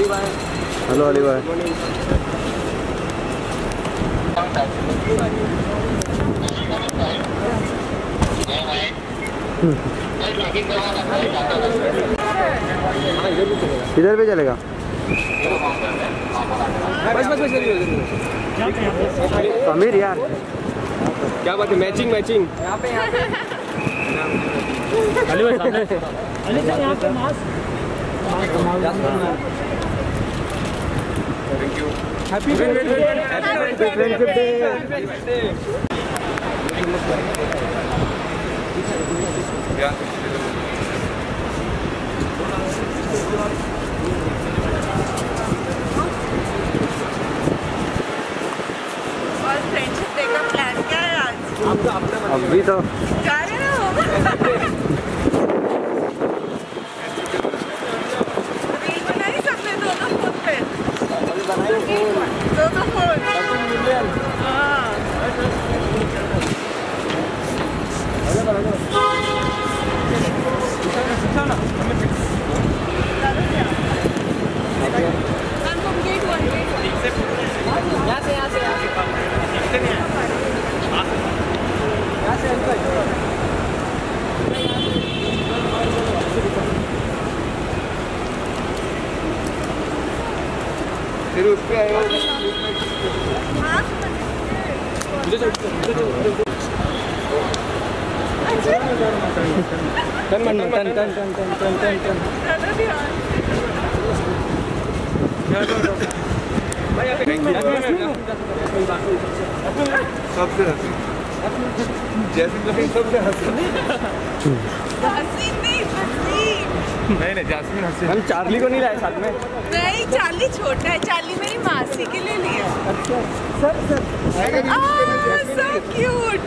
Hello Ali भाई इधर भी चलेगा। बस बस बस समीर यार। क्या बात है? Matching matching. पे अली भाई अली पे mask. you. Happy birthday! day. Happy friendship day. Happy friendship day. Yeah. अभी तो जा रहे ना फिर उस पे आए? टन टन टन टन टन टन टन टन टन। सबसे हँसी। जैसे सबसे हँसी। नहीं नहीं जासमीन हँसी। हम चार्ली को नहीं लाए साथ में? नहीं चार्ली छोटा है चार्ली मेरी मासी के लिए लिया सो क्यूट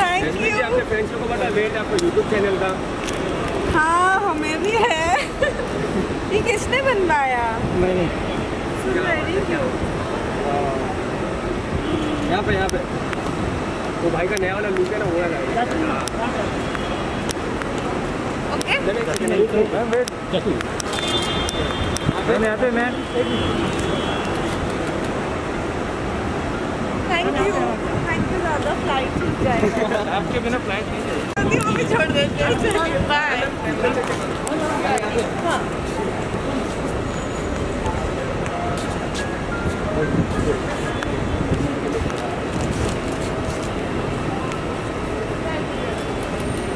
थैंक यू आपके फ्रेंड्स को पता वेट आपका यूट्यूब चैनल का। हाँ हमें भी है। ये किसने बनवाया? नहीं वेरी क्यूट यहाँ पे यहाँ पे। वो भाई का नया वाला लुक है ना वो वाला। है मैंने यहाँ पे मैं थैंक यू थैंक यू दादा फ़्लाइट छूट जाएगा आपके बिना फ़्लाइट नहीं जाएगी वो भी छोड़ देते हैं। बाय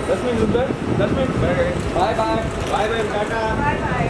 दस मिनट रुक गए दस minute. Bye bye bye bye tata bye bye